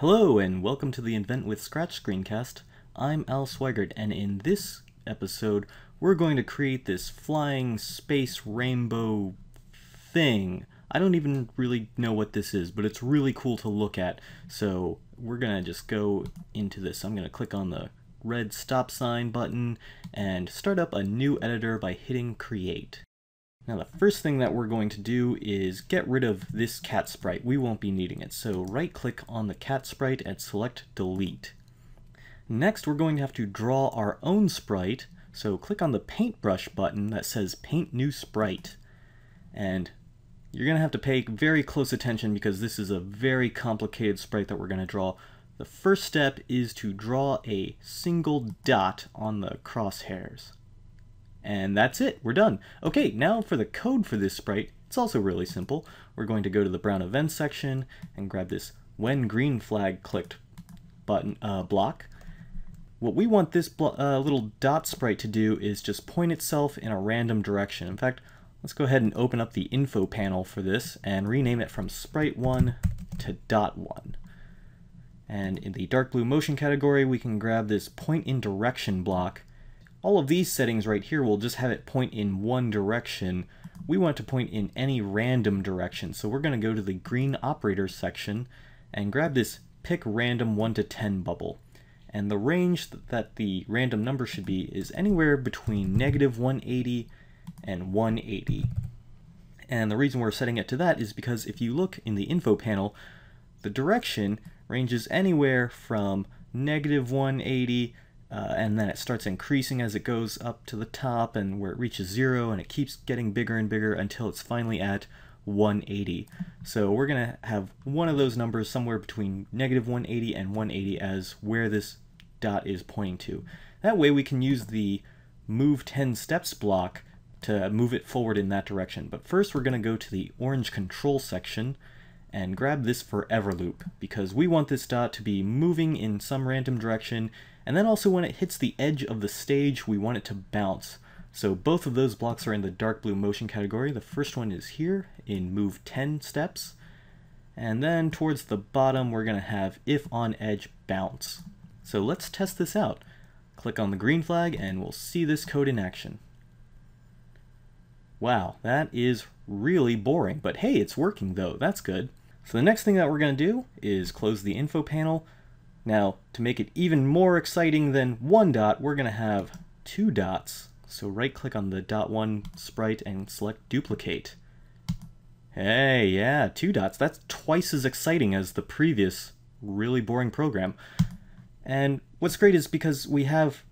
Hello and welcome to the Invent with Scratch screencast. I'm Al Sweigart and in this episode we're going to create this flying space rainbow thing. I don't even really know what this is, but it's really cool to look at. So we're gonna just go into this. I'm gonna click on the red stop sign button and start up a new editor by hitting create. Now the first thing that we're going to do is get rid of this cat sprite. We won't be needing it, so right click on the cat sprite and select delete. Next we're going to have to draw our own sprite, so click on the paintbrush button that says paint new sprite. And you're going to have to pay very close attention because this is a very complicated sprite that we're going to draw. The first step is to draw a single dot on the crosshairs. And that's it, we're done. Okay, now for the code for this sprite, it's also really simple. We're going to go to the Brown Events section and grab this when green flag clicked button uh, block. What we want this uh, little dot sprite to do is just point itself in a random direction. In fact, let's go ahead and open up the info panel for this and rename it from sprite1 to dot1. And in the dark blue motion category, we can grab this point in direction block all of these settings right here will just have it point in one direction. We want to point in any random direction, so we're going to go to the green operators section and grab this pick random 1 to 10 bubble. And the range that the random number should be is anywhere between negative 180 and 180. And the reason we're setting it to that is because if you look in the info panel, the direction ranges anywhere from negative 180 uh, and then it starts increasing as it goes up to the top and where it reaches zero and it keeps getting bigger and bigger until it's finally at 180. So we're going to have one of those numbers somewhere between negative 180 and 180 as where this dot is pointing to. That way we can use the move 10 steps block to move it forward in that direction. But first we're going to go to the orange control section and grab this forever loop because we want this dot to be moving in some random direction and then also when it hits the edge of the stage, we want it to bounce. So both of those blocks are in the dark blue motion category. The first one is here in move 10 steps. And then towards the bottom, we're going to have if on edge bounce. So let's test this out. Click on the green flag and we'll see this code in action. Wow, that is really boring, but hey, it's working though, that's good. So the next thing that we're going to do is close the info panel now, to make it even more exciting than one dot, we're going to have two dots. So right click on the dot one sprite and select duplicate. Hey, yeah, two dots. That's twice as exciting as the previous really boring program. And what's great is because we have,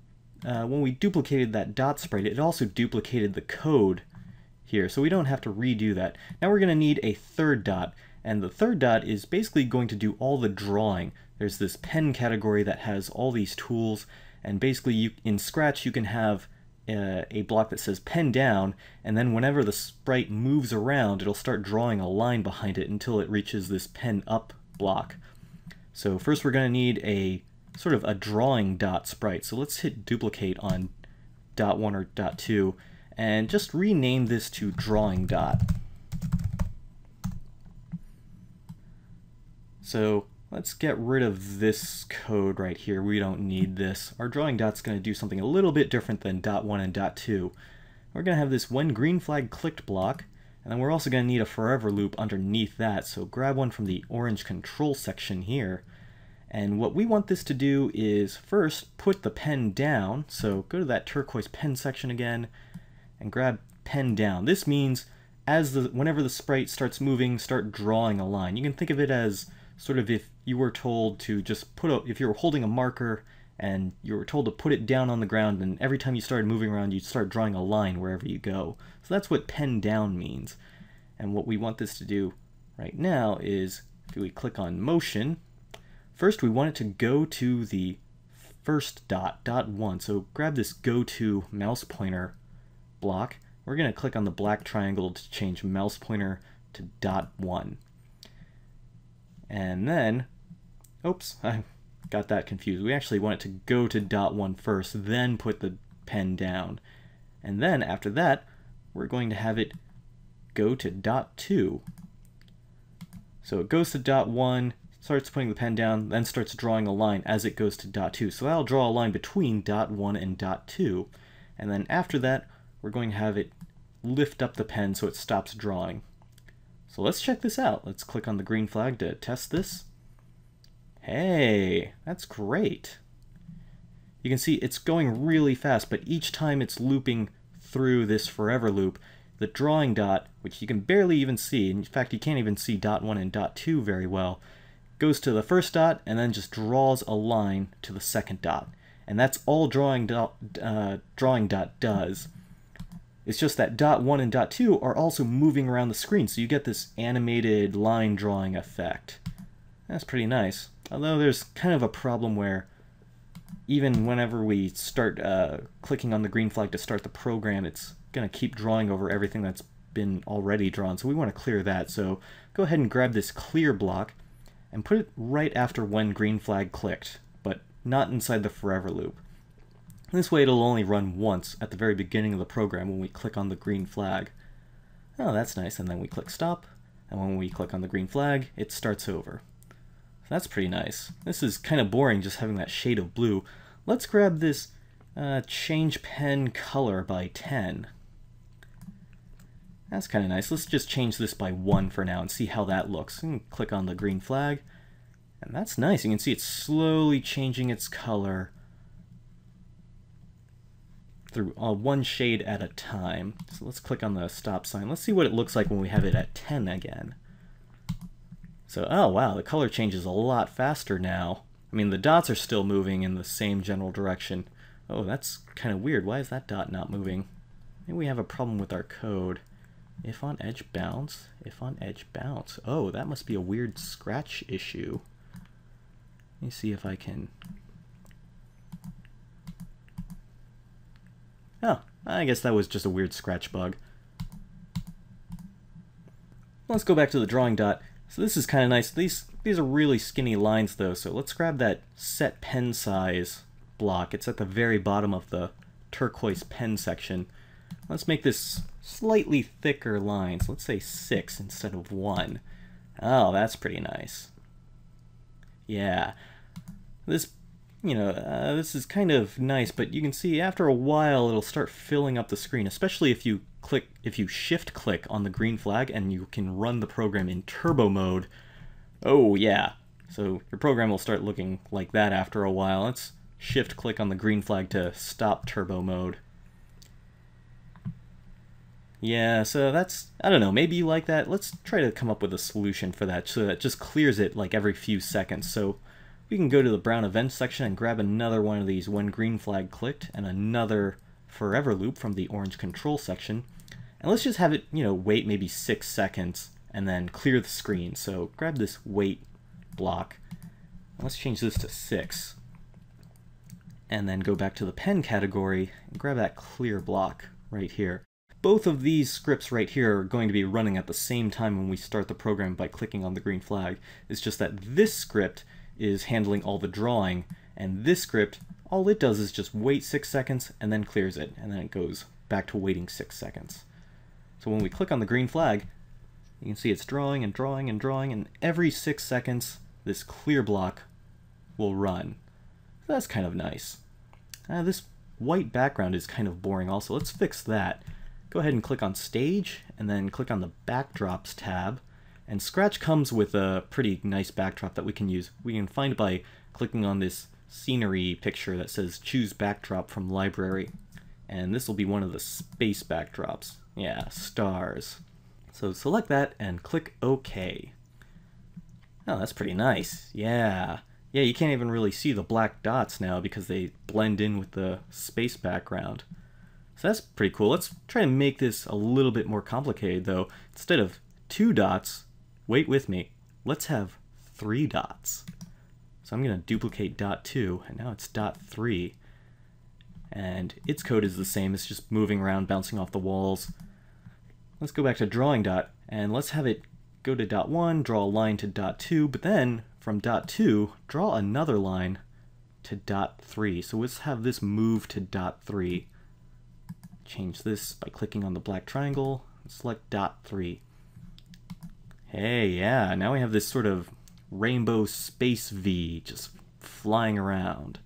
uh, when we duplicated that dot sprite, it also duplicated the code here, so we don't have to redo that. Now we're going to need a third dot, and the third dot is basically going to do all the drawing. There's this pen category that has all these tools, and basically you, in Scratch you can have uh, a block that says pen down, and then whenever the sprite moves around, it'll start drawing a line behind it until it reaches this pen up block. So first we're going to need a sort of a drawing dot sprite. So let's hit duplicate on dot one or dot two, and just rename this to drawing dot. So Let's get rid of this code right here. We don't need this. Our drawing dot's going to do something a little bit different than dot one and dot two. We're going to have this when green flag clicked block, and then we're also going to need a forever loop underneath that. So grab one from the orange control section here. And what we want this to do is first put the pen down. So go to that turquoise pen section again and grab pen down. This means as the whenever the sprite starts moving, start drawing a line. You can think of it as sort of if you were told to just put a, if you were holding a marker and you were told to put it down on the ground and every time you started moving around you'd start drawing a line wherever you go. So that's what pen down means. And what we want this to do right now is if we click on motion, first we want it to go to the first dot, dot one. So grab this go to mouse pointer block. We're going to click on the black triangle to change mouse pointer to dot one. And then, oops, I got that confused. We actually want it to go to dot one first, then put the pen down. And then after that, we're going to have it go to dot two. So it goes to dot one, starts putting the pen down, then starts drawing a line as it goes to dot 2. So that'll draw a line between dot 1 and dot 2. And then after that, we're going to have it lift up the pen so it stops drawing. So let's check this out. Let's click on the green flag to test this. Hey, that's great. You can see it's going really fast, but each time it's looping through this forever loop, the drawing dot, which you can barely even see, in fact you can't even see dot 1 and dot 2 very well, goes to the first dot and then just draws a line to the second dot. And that's all drawing dot, uh, drawing dot does. It's just that dot 1 and dot 2 are also moving around the screen, so you get this animated line drawing effect. That's pretty nice. Although there's kind of a problem where even whenever we start uh, clicking on the green flag to start the program, it's going to keep drawing over everything that's been already drawn. So we want to clear that. So go ahead and grab this clear block and put it right after when green flag clicked, but not inside the forever loop. This way it'll only run once at the very beginning of the program when we click on the green flag. Oh, that's nice. And then we click stop, and when we click on the green flag, it starts over. So that's pretty nice. This is kind of boring just having that shade of blue. Let's grab this uh, change pen color by 10. That's kind of nice. Let's just change this by 1 for now and see how that looks. And click on the green flag. And that's nice. You can see it's slowly changing its color through uh, one shade at a time. So let's click on the stop sign. Let's see what it looks like when we have it at 10 again. So, oh wow, the color changes a lot faster now. I mean, the dots are still moving in the same general direction. Oh, that's kind of weird. Why is that dot not moving? Maybe we have a problem with our code. If on edge bounce, if on edge bounce. Oh, that must be a weird scratch issue. Let me see if I can... Oh, I guess that was just a weird scratch bug. Let's go back to the drawing dot. So this is kind of nice. These these are really skinny lines though, so let's grab that set pen size block. It's at the very bottom of the turquoise pen section. Let's make this slightly thicker lines. Let's say 6 instead of 1. Oh, that's pretty nice. Yeah. This, you know, uh, this is kind of nice, but you can see after a while it'll start filling up the screen, especially if you click, if you shift click on the green flag and you can run the program in turbo mode. Oh, yeah. So your program will start looking like that after a while. Let's shift click on the green flag to stop turbo mode. Yeah, so that's, I don't know, maybe you like that. Let's try to come up with a solution for that so that just clears it like every few seconds. So we can go to the brown events section and grab another one of these when green flag clicked and another forever loop from the orange control section. And let's just have it, you know, wait maybe six seconds and then clear the screen. So grab this wait block. Let's change this to six. And then go back to the pen category and grab that clear block right here both of these scripts right here are going to be running at the same time when we start the program by clicking on the green flag. It's just that this script is handling all the drawing, and this script, all it does is just wait six seconds and then clears it, and then it goes back to waiting six seconds. So when we click on the green flag, you can see it's drawing and drawing and drawing, and every six seconds, this clear block will run. That's kind of nice. Uh, this white background is kind of boring also. Let's fix that go ahead and click on Stage, and then click on the Backdrops tab. And Scratch comes with a pretty nice backdrop that we can use. We can find by clicking on this scenery picture that says Choose Backdrop from Library. And this will be one of the space backdrops. Yeah, stars. So select that and click OK. Oh, that's pretty nice. Yeah. Yeah, you can't even really see the black dots now because they blend in with the space background. So that's pretty cool. Let's try to make this a little bit more complicated though. Instead of two dots, wait with me, let's have three dots. So I'm going to duplicate dot 2, and now it's dot 3. And its code is the same, it's just moving around, bouncing off the walls. Let's go back to drawing dot, and let's have it go to dot 1, draw a line to dot 2, but then from dot 2, draw another line to dot 3. So let's have this move to dot 3 change this by clicking on the black triangle, select dot 3. Hey, yeah, now we have this sort of rainbow space V just flying around.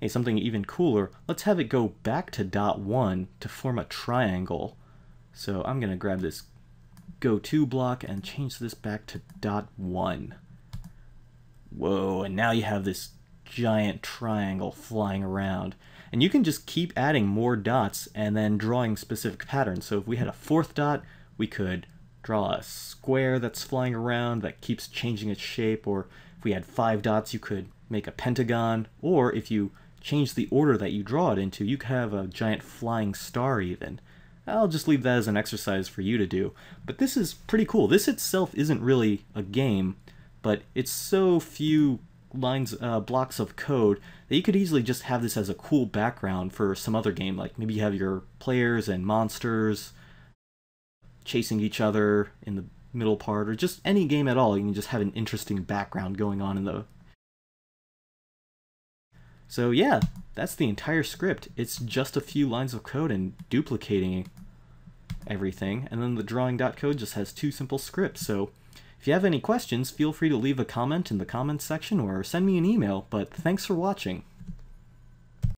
Hey, something even cooler, let's have it go back to dot 1 to form a triangle. So I'm going to grab this go to block and change this back to dot 1. Whoa, and now you have this giant triangle flying around. And you can just keep adding more dots and then drawing specific patterns. So if we had a fourth dot, we could draw a square that's flying around that keeps changing its shape, or if we had five dots, you could make a pentagon, or if you change the order that you draw it into, you could have a giant flying star even. I'll just leave that as an exercise for you to do. But this is pretty cool. This itself isn't really a game, but it's so few lines, uh, blocks of code that you could easily just have this as a cool background for some other game. Like maybe you have your players and monsters chasing each other in the middle part, or just any game at all. You can just have an interesting background going on in the so yeah, that's the entire script. It's just a few lines of code and duplicating everything. And then the drawing.code just has two simple scripts. So if you have any questions, feel free to leave a comment in the comments section or send me an email. But thanks for watching.